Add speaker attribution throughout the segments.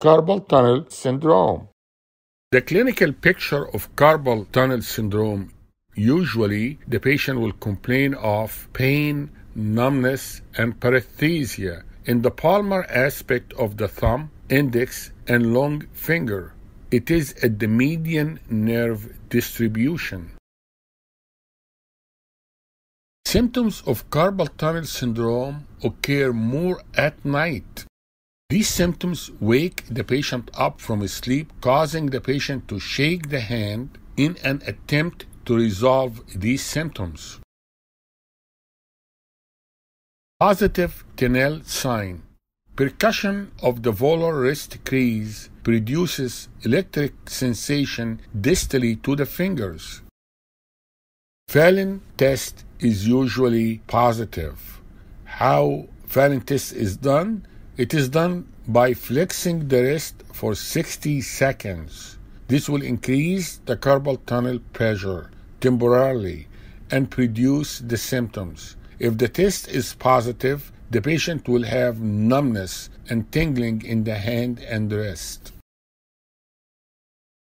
Speaker 1: carpal tunnel syndrome. The clinical picture of carpal tunnel syndrome usually the patient will complain of pain, numbness, and paresthesia in the palmar aspect of the thumb, index, and long finger. It is at the median nerve distribution. Symptoms of carpal tunnel syndrome occur more at night. These symptoms wake the patient up from sleep, causing the patient to shake the hand in an attempt to resolve these symptoms. Positive Tinel sign. Percussion of the volar wrist crease produces electric sensation distally to the fingers. Phalen test is usually positive. How Phalen test is done? It is done by flexing the wrist for 60 seconds. This will increase the carpal tunnel pressure temporarily and produce the symptoms. If the test is positive, the patient will have numbness and tingling in the hand and wrist.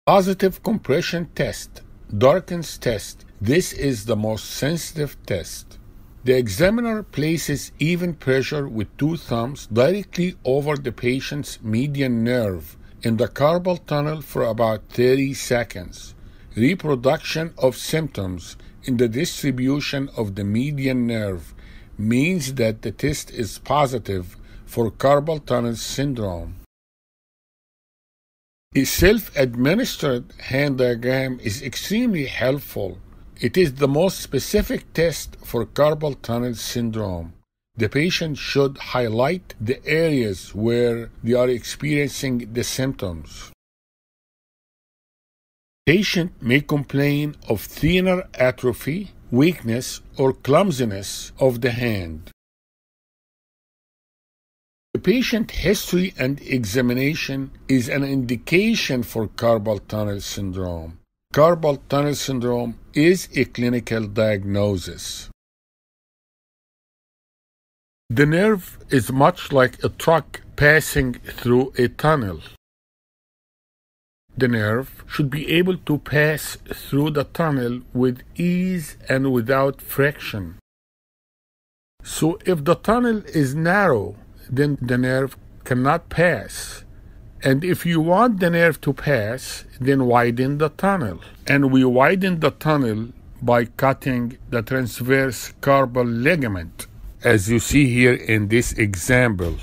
Speaker 1: Positive compression test, Durkan's test. This is the most sensitive test. The examiner places even pressure with two thumbs directly over the patient's median nerve in the carpal tunnel for about 30 seconds. Reproduction of symptoms in the distribution of the median nerve means that the test is positive for carpal tunnel syndrome. A self administered hand diagram is extremely helpful. It is the most specific test for carpal tunnel syndrome. The patient should highlight the areas where they are experiencing the symptoms. Patient may complain of thenar atrophy, weakness, or clumsiness of the hand. The patient history and examination is an indication for carpal tunnel syndrome. Carpal tunnel syndrome is a clinical diagnosis. The nerve is much like a truck passing through a tunnel. The nerve should be able to pass through the tunnel with ease and without friction. So, if the tunnel is narrow, then the nerve cannot pass. And if you want the nerve to pass, then widen the tunnel. And we widen the tunnel by cutting the transverse carpal ligament, as you see here in this example.